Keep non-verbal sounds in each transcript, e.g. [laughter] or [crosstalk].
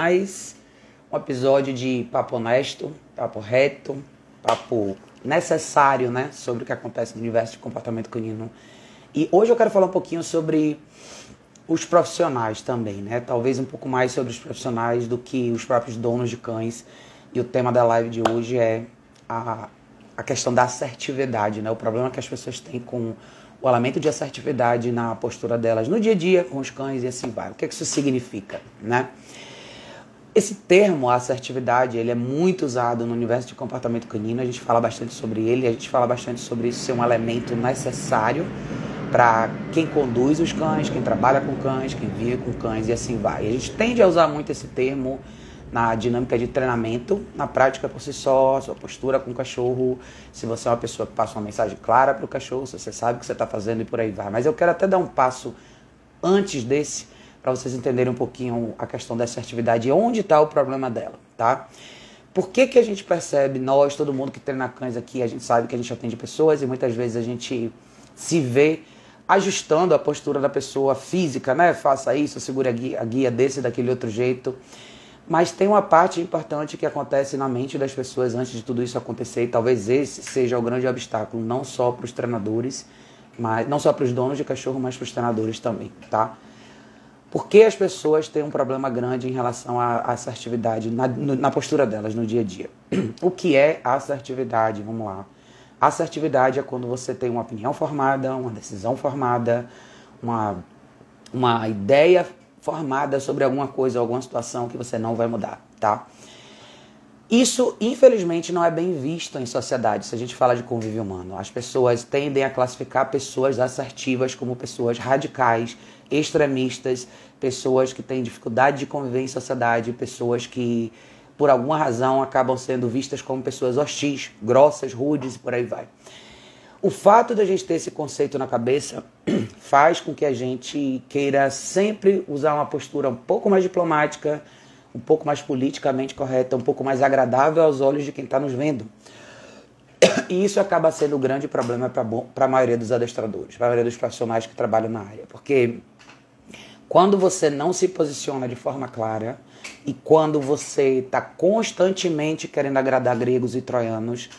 mais um episódio de papo honesto, papo reto, papo necessário, né, sobre o que acontece no universo de comportamento canino. E hoje eu quero falar um pouquinho sobre os profissionais também, né? Talvez um pouco mais sobre os profissionais do que os próprios donos de cães. E o tema da live de hoje é a, a questão da assertividade, né? O problema que as pessoas têm com o elemento de assertividade na postura delas no dia a dia com os cães e assim vai. O que, é que isso significa, né? Esse termo, assertividade, ele é muito usado no universo de comportamento canino. A gente fala bastante sobre ele, a gente fala bastante sobre isso ser um elemento necessário para quem conduz os cães, quem trabalha com cães, quem vive com cães e assim vai. A gente tende a usar muito esse termo na dinâmica de treinamento, na prática por si só, sua postura com o cachorro, se você é uma pessoa que passa uma mensagem clara para o cachorro, se você sabe o que você está fazendo e por aí vai. Mas eu quero até dar um passo antes desse para vocês entenderem um pouquinho a questão da assertividade e onde está o problema dela, tá? Por que, que a gente percebe, nós, todo mundo que treina cães aqui, a gente sabe que a gente atende pessoas e muitas vezes a gente se vê ajustando a postura da pessoa física, né? Faça isso, segure a guia, a guia desse daquele outro jeito. Mas tem uma parte importante que acontece na mente das pessoas antes de tudo isso acontecer, e talvez esse seja o grande obstáculo, não só para os treinadores, mas não só para os donos de cachorro, mas para os treinadores também, tá? Por que as pessoas têm um problema grande em relação à assertividade na, na postura delas no dia a dia? [clears throat] O que é assertividade? Vamos lá. Assertividade é quando você tem uma opinião formada, uma decisão formada, uma, uma ideia formada sobre alguma coisa, alguma situação que você não vai mudar, tá? Isso, infelizmente, não é bem visto em sociedade, se a gente fala de convívio humano. As pessoas tendem a classificar pessoas assertivas como pessoas radicais, extremistas, pessoas que têm dificuldade de conviver em sociedade, pessoas que, por alguma razão, acabam sendo vistas como pessoas hostis, grossas, rudes e por aí vai. O fato de a gente ter esse conceito na cabeça [clears throat] faz com que a gente queira sempre usar uma postura um pouco mais diplomática, um pouco mais politicamente correta, um pouco mais agradável aos olhos de quem está nos vendo. E isso acaba sendo um grande problema para a maioria dos adestradores, para a maioria dos profissionais que trabalham na área. Porque quando você não se posiciona de forma clara e quando você está constantemente querendo agradar gregos e troianos,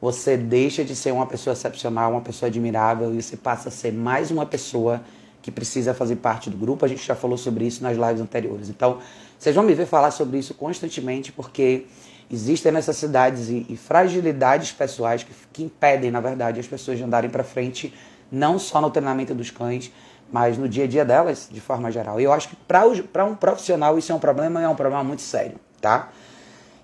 você deixa de ser uma pessoa excepcional, uma pessoa admirável e você passa a ser mais uma pessoa que precisa fazer parte do grupo. A gente já falou sobre isso nas lives anteriores. Então, vocês vão me ver falar sobre isso constantemente porque existem necessidades e, e fragilidades pessoais que, que, impedem, na verdade, as pessoas de andarem para frente, não só no treinamento dos cães, mas no dia a dia delas, de forma geral. E eu acho que para um profissional isso é um problema e é um problema muito sério, tá?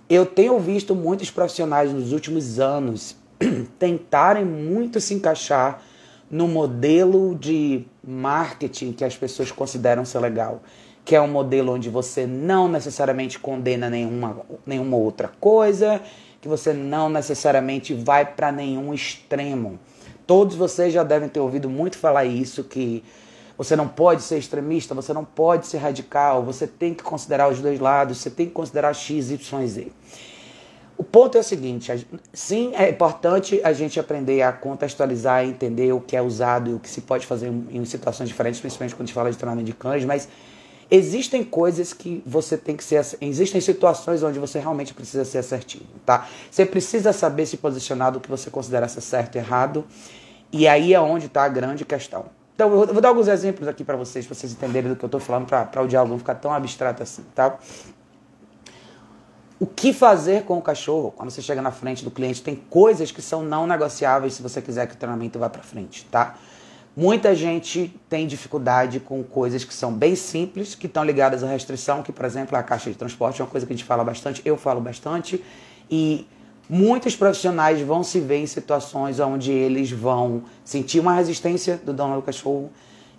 Eu tenho visto muitos profissionais nos últimos anos [clears throat] tentarem muito se encaixar no modelo de marketing que as pessoas consideram ser legal, que é um modelo onde você não necessariamente condena nenhuma, nenhuma outra coisa, que você não necessariamente vai para nenhum extremo. Todos vocês já devem ter ouvido muito falar isso que você não pode ser extremista, você não pode ser radical, você tem que considerar os dois lados, você tem que considerar X, Y, Z. O ponto é o seguinte: sim, é importante a gente aprender a contextualizar e entender o que é usado e o que se pode fazer em situações diferentes, principalmente quando a gente fala de treinamento de cães, mas existem coisas que você tem que ser. Existem situações onde você realmente precisa ser assertivo, tá? Você precisa saber se posicionar do que você considera ser certo e errado, e aí é onde está a grande questão. Então, eu vou dar alguns exemplos aqui para vocês, para vocês entenderem do que eu estou falando, para o diálogo não ficar tão abstrato assim, tá? O que fazer com o cachorro quando você chega na frente do cliente? Tem coisas que são não negociáveis se você quiser que o treinamento vá para frente, tá? Muita gente tem dificuldade com coisas que são bem simples, que estão ligadas à restrição, que, por exemplo, a caixa de transporte é uma coisa que a gente fala bastante, eu falo bastante, e Muitos profissionais vão se ver em situações onde eles vão sentir uma resistência do dono do cachorro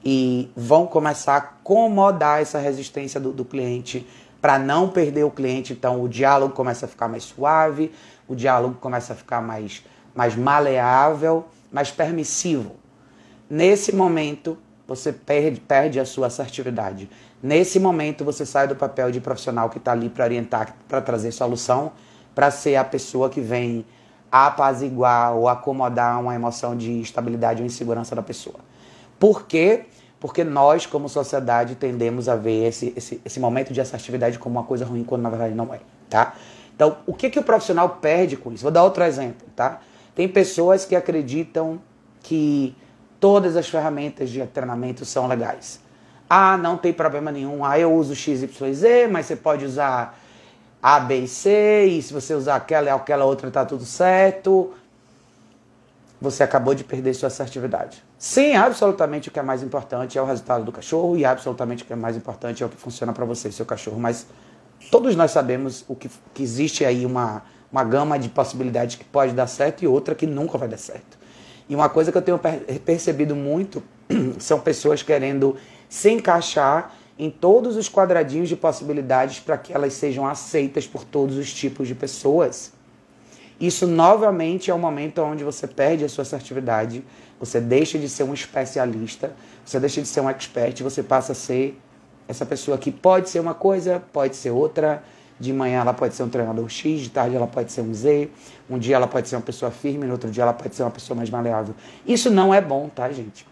e vão começar a acomodar essa resistência do, do cliente para não perder o cliente. Então o diálogo começa a ficar mais suave, o diálogo começa a ficar mais, mais maleável, mais permissivo. Nesse momento, você perde, perde a sua assertividade. Nesse momento, você sai do papel de profissional que está ali para orientar, para trazer solução para ser a pessoa que vem apaziguar ou acomodar uma emoção de estabilidade ou insegurança da pessoa. Por quê? porque nós, como sociedade, tendemos a ver esse, esse, esse momento de assertividade como uma coisa ruim, quando na verdade não é, tá? Então, o que, que o profissional perde com isso? Vou dar outro exemplo, tá? Tem pessoas que acreditam que todas as ferramentas de treinamento são legais. Ah, não tem problema nenhum. Ah, eu uso XYZ, mas você pode usar A, B e C, e se você usar aquela e aquela outra tá tudo certo. Você acabou de perder sua assertividade. Sim, absolutamente o que é mais importante é o resultado do cachorro e absolutamente o que é mais importante é o que funciona para você e seu cachorro. Mas todos nós sabemos o que, que existe aí uma, uma gama de possibilidades que pode dar certo e outra que nunca vai dar certo. E uma coisa que eu tenho percebido muito [clears throat] são pessoas querendo se encaixar em todos os quadradinhos de possibilidades para que elas sejam aceitas por todos os tipos de pessoas. Isso novamente é um momento onde você perde a sua assertividade, você deixa de ser um especialista, você deixa de ser um expert, você passa a ser essa pessoa que pode ser uma coisa, pode ser outra. De manhã ela pode ser um treinador X, de tarde ela pode ser um Z, um dia ela pode ser uma pessoa firme, no outro dia ela pode ser uma pessoa mais maleável. Isso não é bom, tá, gente?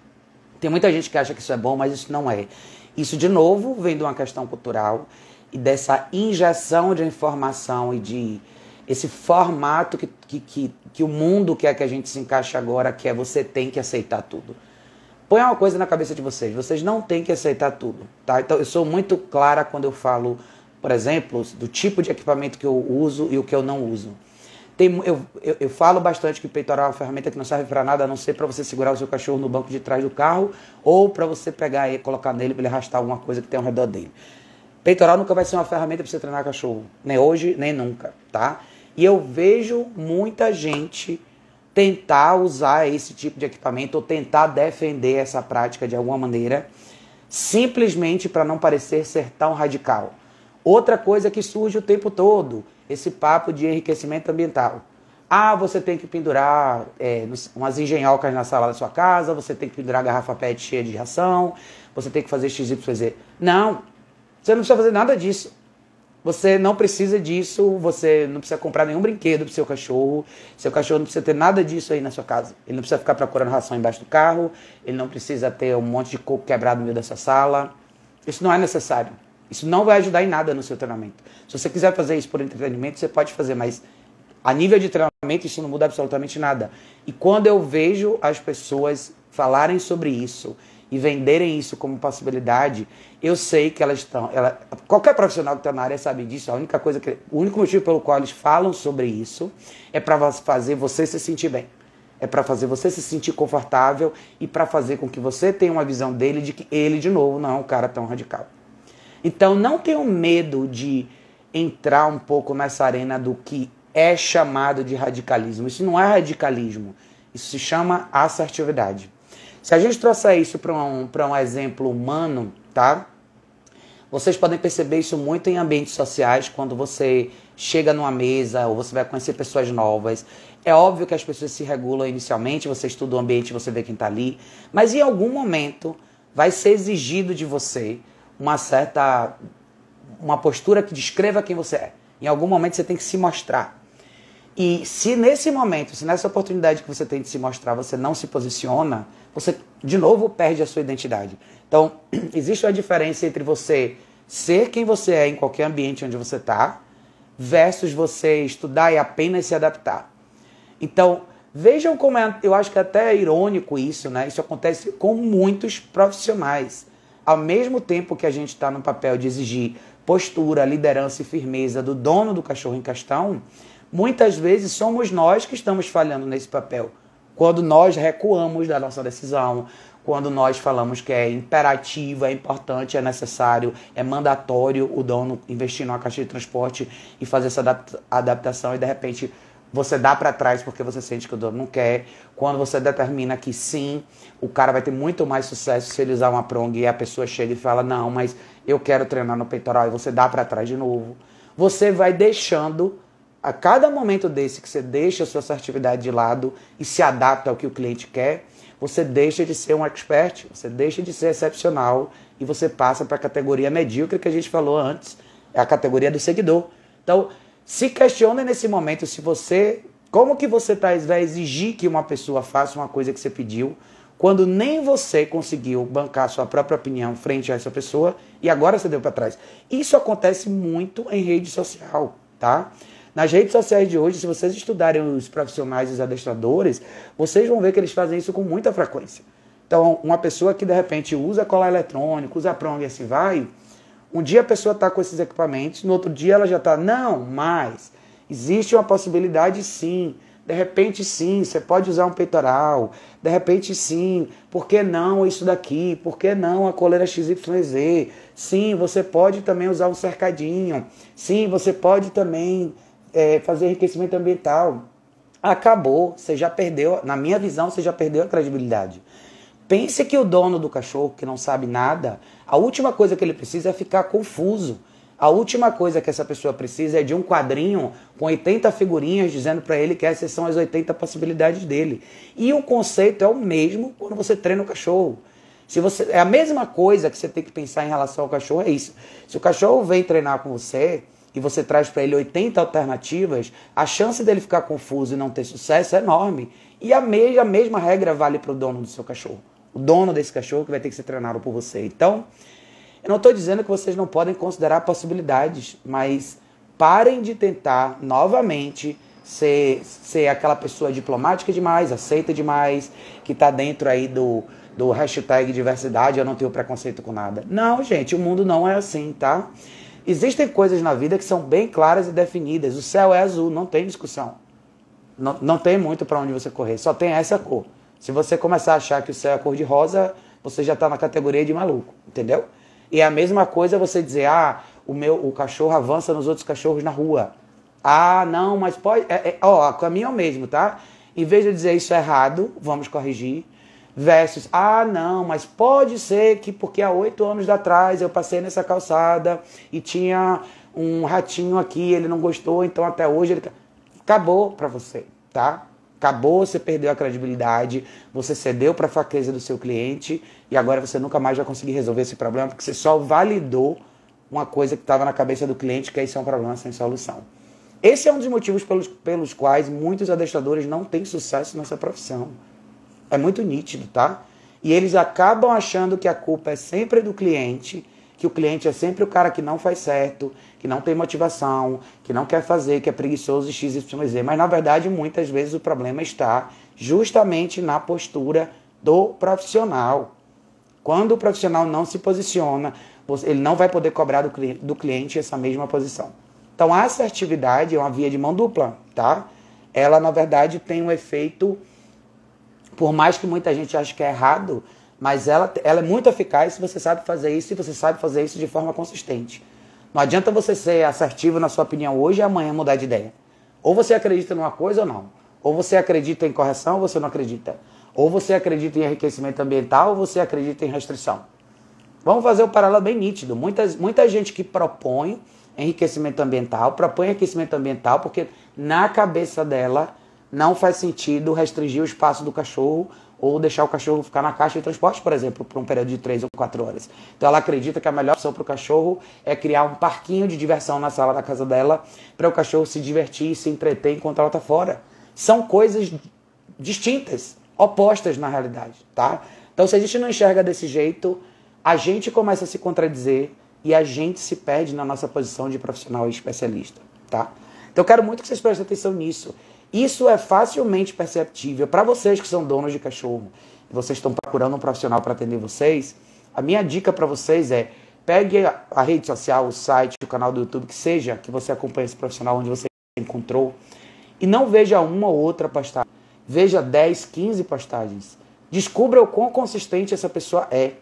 Tem muita gente que acha que isso é bom, mas isso não é. Isso, de novo, vem de uma questão cultural e dessa injeção de informação e de esse formato que, que, que, que o mundo quer que a gente se encaixe agora, que é você tem que aceitar tudo. Põe uma coisa na cabeça de vocês, vocês não têm que aceitar tudo, tá? Então eu sou muito clara quando eu falo, por exemplo, do tipo de equipamento que eu uso e o que eu não uso. Tem, eu, eu, eu falo bastante que o peitoral é uma ferramenta que não serve para nada a não ser para você segurar o seu cachorro no banco de trás do carro ou para você pegar e colocar nele para ele arrastar alguma coisa que tem ao redor dele. Peitoral nunca vai ser uma ferramenta para você treinar cachorro, nem hoje, nem nunca, tá? E eu vejo muita gente tentar usar esse tipo de equipamento ou tentar defender essa prática de alguma maneira, simplesmente para não parecer ser tão radical. Outra coisa que surge o tempo todo, esse papo de enriquecimento ambiental. Ah, você tem que pendurar é, umas engenhocas na sala da sua casa, você tem que pendurar garrafa PET cheia de ração, você tem que fazer XYZ. Não, você não precisa fazer nada disso. Você não precisa disso, você não precisa comprar nenhum brinquedo pro seu cachorro. Seu cachorro não precisa ter nada disso aí na sua casa. Ele não precisa ficar procurando ração embaixo do carro, ele não precisa ter um monte de coco quebrado no meio dessa sala. Isso não é necessário. Isso não vai ajudar em nada no seu treinamento. Se você quiser fazer isso por entretenimento, você pode fazer, mas a nível de treinamento isso não muda absolutamente nada. E quando eu vejo as pessoas falarem sobre isso e venderem isso como possibilidade, eu sei que elas estão. Ela, qualquer profissional que está na área sabe disso. A única coisa que, o único motivo pelo qual eles falam sobre isso é para fazer você se sentir bem. É para fazer você se sentir confortável e para fazer com que você tenha uma visão dele de que ele, de novo, não é um cara tão radical. Então não tenham medo de entrar um pouco nessa arena do que é chamado de radicalismo. Isso não é radicalismo. Isso se chama assertividade. Se a gente trouxer isso para um, um exemplo humano, tá? Vocês podem perceber isso muito em ambientes sociais, quando você chega numa mesa ou você vai conhecer pessoas novas. É óbvio que as pessoas se regulam inicialmente, você estuda o ambiente, você vê quem está ali, mas em algum momento vai ser exigido de você uma certa uma postura que descreva quem você é. Em algum momento você tem que se mostrar. E se nesse momento, se nessa oportunidade que você tem de se mostrar, você não se posiciona, você de novo perde a sua identidade. Então, [clears throat] existe uma diferença entre você ser quem você é em qualquer ambiente onde você está, versus você estudar e apenas se adaptar. Então, vejam como é, eu acho que é até é irônico isso, né? Isso acontece com muitos profissionais. Ao mesmo tempo que a gente está no papel de exigir postura, liderança e firmeza do dono do cachorro em questão, muitas vezes somos nós que estamos falhando nesse papel. Quando nós recuamos da nossa decisão, quando nós falamos que é imperativo, é importante, é necessário, é mandatório o dono investir numa caixa de transporte e fazer essa adaptação e de repente você dá para trás porque você sente que o dono não quer. Quando você determina que sim, o cara vai ter muito mais sucesso se ele usar uma prong e a pessoa chega e fala: "Não, mas eu quero treinar no peitoral" e você dá para trás de novo. Você vai deixando a cada momento desse que você deixa a sua assertividade de lado e se adapta ao que o cliente quer, você deixa de ser um expert, você deixa de ser excepcional e você passa para a categoria medíocre que a gente falou antes, é a categoria do seguidor. Então, se questione nesse momento se você, como que você tá, vai exigir que uma pessoa faça uma coisa que você pediu, quando nem você conseguiu bancar sua própria opinião frente a essa pessoa e agora você deu para trás. Isso acontece muito em rede social, tá? Nas redes sociais de hoje, se vocês estudarem os profissionais e os adestradores, vocês vão ver que eles fazem isso com muita frequência. Então, uma pessoa que de repente usa colar eletrônico, usa prong e assim vai, um dia a pessoa está com esses equipamentos, no outro dia ela já está, não, mas existe uma possibilidade sim de repente, sim, você pode usar um peitoral. De repente, sim. Por que não isso daqui? Por que não a coleira XYZ? Sim, você pode também usar um cercadinho. Sim, você pode também é, fazer enriquecimento ambiental. Acabou. Você já perdeu, na minha visão, você já perdeu a credibilidade. Pense que o dono do cachorro, que não sabe nada, a última coisa que ele precisa é ficar confuso. A última coisa que essa pessoa precisa é de um quadrinho com 80 figurinhas dizendo para ele que essas são as 80 possibilidades dele. E o conceito é o mesmo quando você treina o cachorro. Se você é a mesma coisa que você tem que pensar em relação ao cachorro é isso. Se o cachorro vem treinar com você e você traz para ele 80 alternativas, a chance dele ficar confuso e não ter sucesso é enorme. E a, me a mesma regra vale para o dono do seu cachorro. O dono desse cachorro que vai ter que ser treinado por você. Então, eu não estou dizendo que vocês não podem considerar possibilidades, mas parem de tentar novamente ser, ser aquela pessoa diplomática demais, aceita demais, que está dentro aí do, do hashtag diversidade, eu não tenho preconceito com nada. Não, gente, o mundo não é assim, tá? Existem coisas na vida que são bem claras e definidas. O céu é azul, não tem discussão. Não, não tem muito para onde você correr, só tem essa cor. Se você começar a achar que o céu é cor de rosa, você já está na categoria de maluco, entendeu? E é a mesma coisa você dizer, ah, o meu o cachorro avança nos outros cachorros na rua. Ah, não, mas pode. É, é, ó, o caminho é o mesmo, tá? Em vez de dizer isso é errado, vamos corrigir. Versus, ah, não, mas pode ser que porque há oito anos atrás eu passei nessa calçada e tinha um ratinho aqui, ele não gostou, então até hoje ele. Tá, acabou para você, tá? Acabou, você perdeu a credibilidade, você cedeu para a fraqueza do seu cliente e agora você nunca mais vai conseguir resolver esse problema porque você só validou uma coisa que estava na cabeça do cliente, que isso é um problema sem solução. Esse é um dos motivos pelos, pelos quais muitos adestradores não têm sucesso nessa profissão. É muito nítido, tá? E eles acabam achando que a culpa é sempre do cliente que o cliente é sempre o cara que não faz certo, que não tem motivação, que não quer fazer, que é preguiçoso XYZ. Mas na verdade, muitas vezes o problema está justamente na postura do profissional. Quando o profissional não se posiciona, ele não vai poder cobrar do cliente essa mesma posição. Então a assertividade é uma via de mão dupla, tá? Ela na verdade tem um efeito, por mais que muita gente ache que é errado, mas ela, ela é muito eficaz se você sabe fazer isso e você sabe fazer isso de forma consistente. Não adianta você ser assertivo na sua opinião hoje e amanhã mudar de ideia. Ou você acredita numa coisa ou não. Ou você acredita em correção ou você não acredita. Ou você acredita em enriquecimento ambiental ou você acredita em restrição. Vamos fazer um paralelo bem nítido. Muitas, muita gente que propõe enriquecimento ambiental, propõe enriquecimento ambiental porque na cabeça dela não faz sentido restringir o espaço do cachorro ou deixar o cachorro ficar na caixa de transporte, por exemplo, por um período de 3 ou 4 horas. Então ela acredita que a melhor opção para o cachorro é criar um parquinho de diversão na sala da casa dela para o cachorro se divertir e se entreter enquanto ela está fora. São coisas distintas, opostas na realidade, tá? Então se a gente não enxerga desse jeito, a gente começa a se contradizer e a gente se perde na nossa posição de profissional e especialista, tá? Então eu quero muito que vocês prestem atenção nisso. Isso é facilmente perceptível para vocês que são donos de cachorro. Vocês estão procurando um profissional para atender vocês. A minha dica para vocês é pegue a rede social, o site, o canal do YouTube, que seja que você acompanhe esse profissional onde você encontrou e não veja uma ou outra postagem. Veja 10, 15 postagens. Descubra o quão consistente essa pessoa é.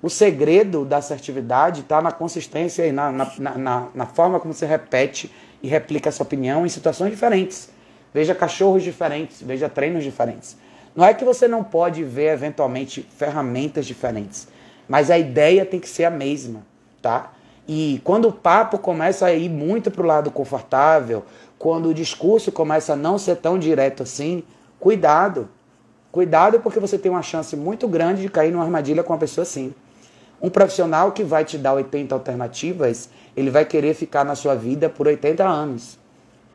O segredo da assertividade está na consistência e na, na, na, na forma como você repete e replica a sua opinião em situações diferentes. Veja cachorros diferentes, veja treinos diferentes. Não é que você não pode ver eventualmente ferramentas diferentes, mas a ideia tem que ser a mesma, tá? E quando o papo começa a ir muito para o lado confortável, quando o discurso começa a não ser tão direto assim, cuidado. Cuidado porque você tem uma chance muito grande de cair numa armadilha com uma pessoa assim. Um profissional que vai te dar 80 alternativas, ele vai querer ficar na sua vida por 80 anos.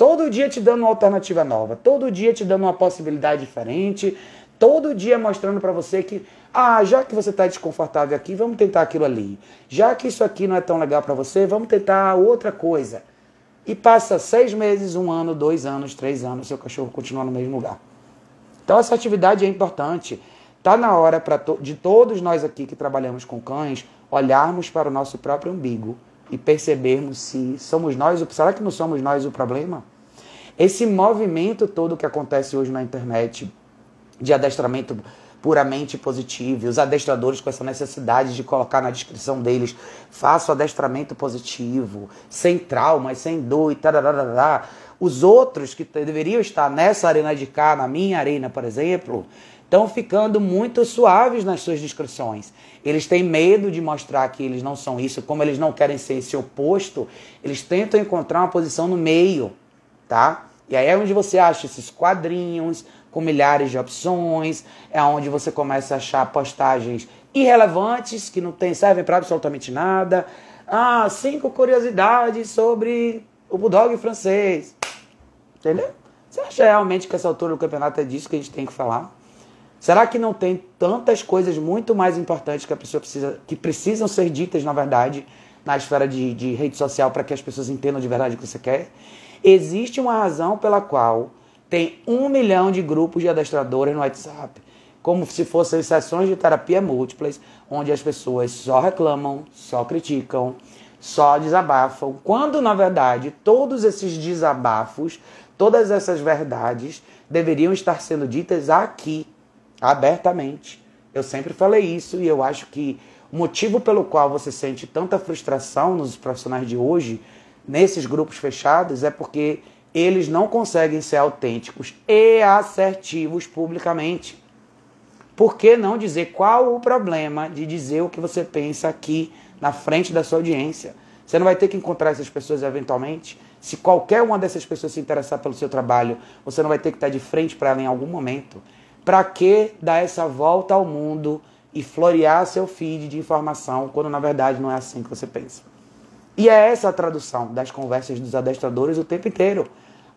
Todo dia te dando uma alternativa nova, todo dia te dando uma possibilidade diferente, todo dia mostrando para você que, ah, já que você está desconfortável aqui, vamos tentar aquilo ali. Já que isso aqui não é tão legal para você, vamos tentar outra coisa. E passa seis meses, um ano, dois anos, três anos, seu cachorro continua no mesmo lugar. Então essa atividade é importante. Está na hora to de todos nós aqui que trabalhamos com cães olharmos para o nosso próprio umbigo e percebermos se somos nós, será que não somos nós o problema? Esse movimento todo que acontece hoje na internet de adestramento puramente positivo, e os adestradores com essa necessidade de colocar na descrição deles, faço adestramento positivo, sem traumas, sem dor e tararará. Os outros que deveriam estar nessa arena de cá, na minha arena, por exemplo, estão ficando muito suaves nas suas descrições. Eles têm medo de mostrar que eles não são isso, como eles não querem ser esse oposto, eles tentam encontrar uma posição no meio, tá? E aí é onde você acha esses quadrinhos com milhares de opções, é onde você começa a achar postagens irrelevantes que não tem, servem para absolutamente nada. Ah, cinco curiosidades sobre o bulldog francês. Entendeu? Você acha realmente que essa altura do campeonato é disso que a gente tem que falar? Será que não tem tantas coisas muito mais importantes que a pessoa precisa, que precisam ser ditas, na verdade, na esfera de, de rede social para que as pessoas entendam de verdade o que você quer? Existe uma razão pela qual tem um milhão de grupos de adestradores no WhatsApp, como se fossem sessões de terapia múltiplas, onde as pessoas só reclamam, só criticam, só desabafam, quando na verdade todos esses desabafos, todas essas verdades deveriam estar sendo ditas aqui, abertamente. Eu sempre falei isso e eu acho que o motivo pelo qual você sente tanta frustração nos profissionais de hoje nesses grupos fechados é porque eles não conseguem ser autênticos e assertivos publicamente. Por que não dizer qual o problema de dizer o que você pensa aqui na frente da sua audiência? Você não vai ter que encontrar essas pessoas eventualmente? Se qualquer uma dessas pessoas se interessar pelo seu trabalho, você não vai ter que estar de frente para ela em algum momento? Para que dar essa volta ao mundo e florear seu feed de informação quando na verdade não é assim que você pensa? E é essa a tradução das conversas dos adestradores o tempo inteiro.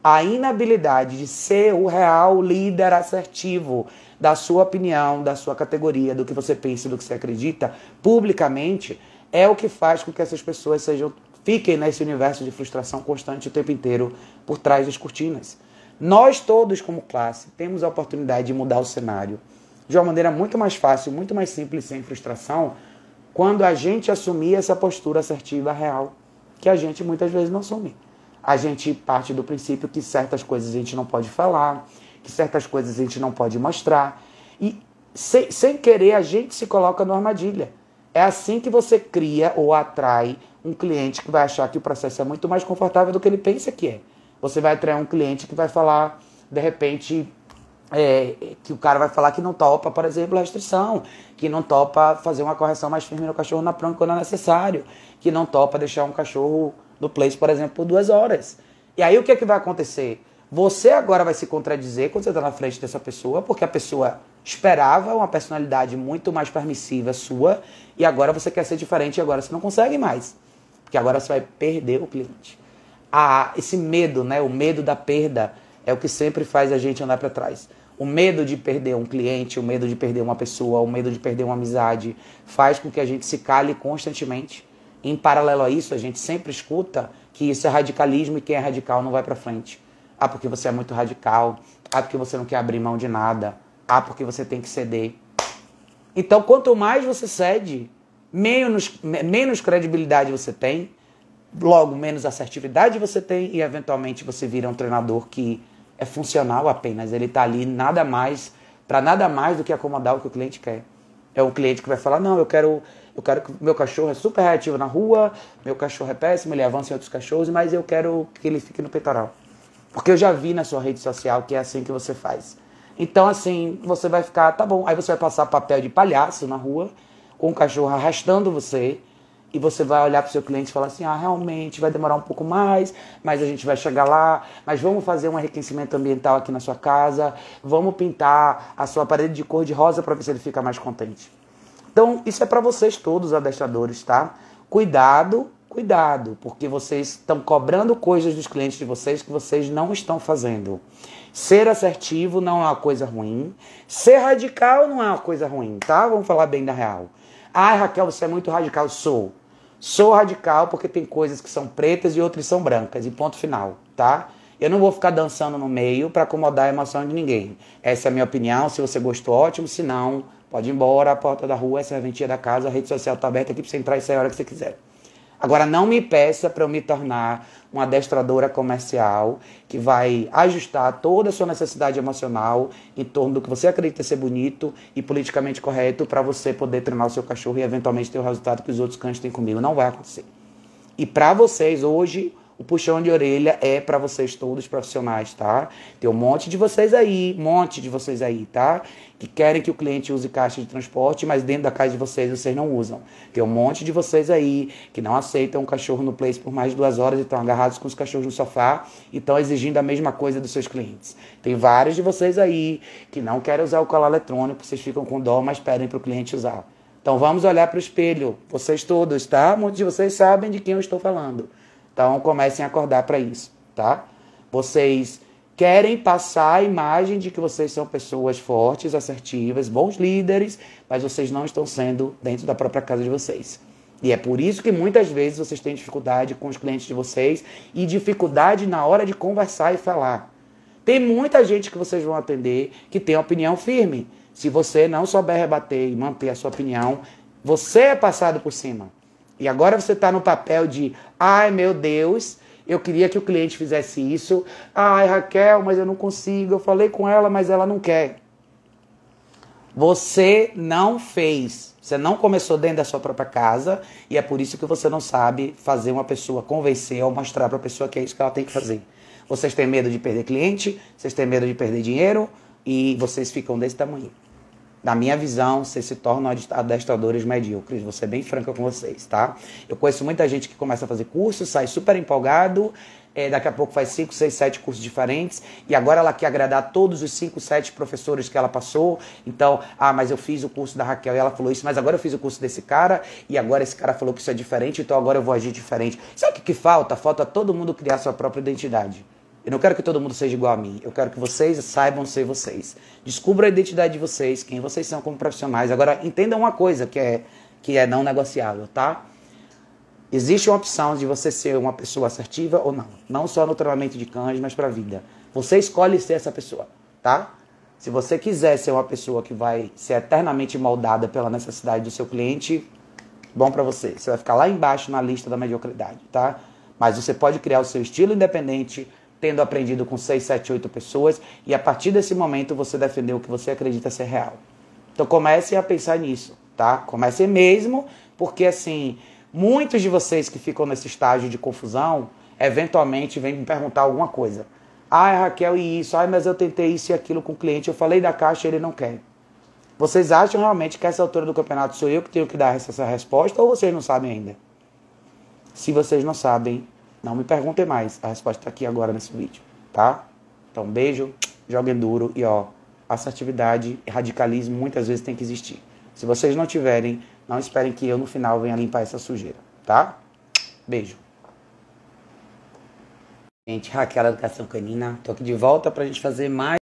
A inabilidade de ser o real líder assertivo da sua opinião, da sua categoria, do que você pensa, do que você acredita, publicamente, é o que faz com que essas pessoas sejam fiquem nesse universo de frustração constante o tempo inteiro por trás das cortinas. Nós todos, como classe, temos a oportunidade de mudar o cenário de uma maneira muito mais fácil, muito mais simples, sem frustração, quando a gente assumir essa postura assertiva real, que a gente muitas vezes não assume. A gente parte do princípio que certas coisas a gente não pode falar, que certas coisas a gente não pode mostrar. E sem, sem querer a gente se coloca numa armadilha. É assim que você cria ou atrai um cliente que vai achar que o processo é muito mais confortável do que ele pensa que é. Você vai atrair um cliente que vai falar, de repente, é, que o cara vai falar que não topa, por exemplo, restrição, que não topa fazer uma correção mais firme no cachorro na pranca quando é necessário, que não topa deixar um cachorro no place, por exemplo, por duas horas. E aí o que, é que vai acontecer? Você agora vai se contradizer quando você está na frente dessa pessoa, porque a pessoa esperava uma personalidade muito mais permissiva sua, e agora você quer ser diferente e agora você não consegue mais. Porque agora você vai perder o cliente. Ah, esse medo, né? O medo da perda é o que sempre faz a gente andar para trás. O medo de perder um cliente, o medo de perder uma pessoa, o medo de perder uma amizade, faz com que a gente se cale constantemente. Em paralelo a isso, a gente sempre escuta que isso é radicalismo e quem é radical não vai para frente. Ah, porque você é muito radical. Ah, porque você não quer abrir mão de nada. Ah, porque você tem que ceder. Então, quanto mais você cede, menos, menos credibilidade você tem, logo menos assertividade você tem e eventualmente você vira um treinador que é funcional apenas. Ele está ali nada mais, para nada mais do que acomodar o que o cliente quer. É o cliente que vai falar: não, eu quero, eu quero que meu cachorro é super reativo na rua, meu cachorro é péssimo, ele avança em outros cachorros, mas eu quero que ele fique no peitoral. Porque eu já vi na sua rede social que é assim que você faz. Então, assim, você vai ficar, tá bom. Aí você vai passar papel de palhaço na rua, com o cachorro arrastando você, e você vai olhar para o seu cliente e falar assim: ah, realmente vai demorar um pouco mais, mas a gente vai chegar lá, mas vamos fazer um enriquecimento ambiental aqui na sua casa, vamos pintar a sua parede de cor de rosa para ver se ele fica mais contente. Então, isso é para vocês todos, adestradores, tá? Cuidado cuidado, porque vocês estão cobrando coisas dos clientes de vocês que vocês não estão fazendo. Ser assertivo não é uma coisa ruim. Ser radical não é uma coisa ruim, tá? Vamos falar bem da real. Ai, Raquel, você é muito radical. Sou. Sou radical porque tem coisas que são pretas e outras são brancas. E ponto final, tá? Eu não vou ficar dançando no meio para acomodar a emoção de ninguém. Essa é a minha opinião. Se você gostou, ótimo. Se não, pode ir embora. A porta da rua, é serventia da casa. A rede social está aberta aqui para você entrar e sair a hora que você quiser. Agora, não me peça para eu me tornar uma adestradora comercial que vai ajustar toda a sua necessidade emocional em torno do que você acredita ser bonito e politicamente correto para você poder treinar o seu cachorro e eventualmente ter o resultado que os outros cães têm comigo. Não vai acontecer. E para vocês hoje, o puxão de orelha é para vocês todos profissionais, tá? Tem um monte de vocês aí, um monte de vocês aí, tá? Que querem que o cliente use caixa de transporte, mas dentro da caixa de vocês vocês não usam. Tem um monte de vocês aí que não aceitam um cachorro no place por mais de duas horas e estão agarrados com os cachorros no sofá e estão exigindo a mesma coisa dos seus clientes. Tem vários de vocês aí que não querem usar o colar eletrônico, vocês ficam com dó, mas pedem para o cliente usar. Então vamos olhar para o espelho, vocês todos, tá? Muitos de vocês sabem de quem eu estou falando. Então comecem a acordar para isso, tá? Vocês querem passar a imagem de que vocês são pessoas fortes, assertivas, bons líderes, mas vocês não estão sendo dentro da própria casa de vocês. E é por isso que muitas vezes vocês têm dificuldade com os clientes de vocês e dificuldade na hora de conversar e falar. Tem muita gente que vocês vão atender que tem opinião firme. Se você não souber rebater e manter a sua opinião, você é passado por cima. E agora você está no papel de, ai meu Deus, eu queria que o cliente fizesse isso. Ai, Raquel, mas eu não consigo. Eu falei com ela, mas ela não quer. Você não fez. Você não começou dentro da sua própria casa e é por isso que você não sabe fazer uma pessoa convencer ou mostrar para a pessoa que é isso que ela tem que fazer. Vocês têm medo de perder cliente, vocês têm medo de perder dinheiro e vocês ficam desse tamanho na minha visão, vocês se tornam adestradores medíocres. Vou ser bem franca com vocês, tá? Eu conheço muita gente que começa a fazer curso, sai super empolgado, é, daqui a pouco faz 5, 6, 7 cursos diferentes, e agora ela quer agradar todos os 5, 7 professores que ela passou. Então, ah, mas eu fiz o curso da Raquel e ela falou isso, mas agora eu fiz o curso desse cara, e agora esse cara falou que isso é diferente, então agora eu vou agir diferente. Sabe o que, que falta? Falta todo mundo criar sua própria identidade. Eu não quero que todo mundo seja igual a mim. Eu quero que vocês saibam ser vocês. Descubra a identidade de vocês, quem vocês são como profissionais. Agora, entendam uma coisa que é, que é não negociável, tá? Existe uma opção de você ser uma pessoa assertiva ou não. Não só no treinamento de cães, mas para a vida. Você escolhe ser essa pessoa, tá? Se você quiser ser uma pessoa que vai ser eternamente moldada pela necessidade do seu cliente, bom para você. Você vai ficar lá embaixo na lista da mediocridade, tá? Mas você pode criar o seu estilo independente tendo aprendido com 6, 7, 8 pessoas e a partir desse momento você defendeu o que você acredita ser real. Então comece a pensar nisso, tá? Comece mesmo, porque assim, muitos de vocês que ficam nesse estágio de confusão, eventualmente vêm me perguntar alguma coisa. Ai, Raquel, e isso? Ai, mas eu tentei isso e aquilo com o cliente, eu falei da caixa e ele não quer. Vocês acham realmente que essa altura do campeonato sou eu que tenho que dar essa resposta ou vocês não sabem ainda? Se vocês não sabem, não me perguntem mais. A resposta está aqui agora nesse vídeo, tá? Então, beijo, joguem duro e ó, assertividade e radicalismo muitas vezes tem que existir. Se vocês não tiverem, não esperem que eu no final venha limpar essa sujeira, tá? Beijo. Gente, Raquel Educação Canina, tô aqui de volta pra gente fazer mais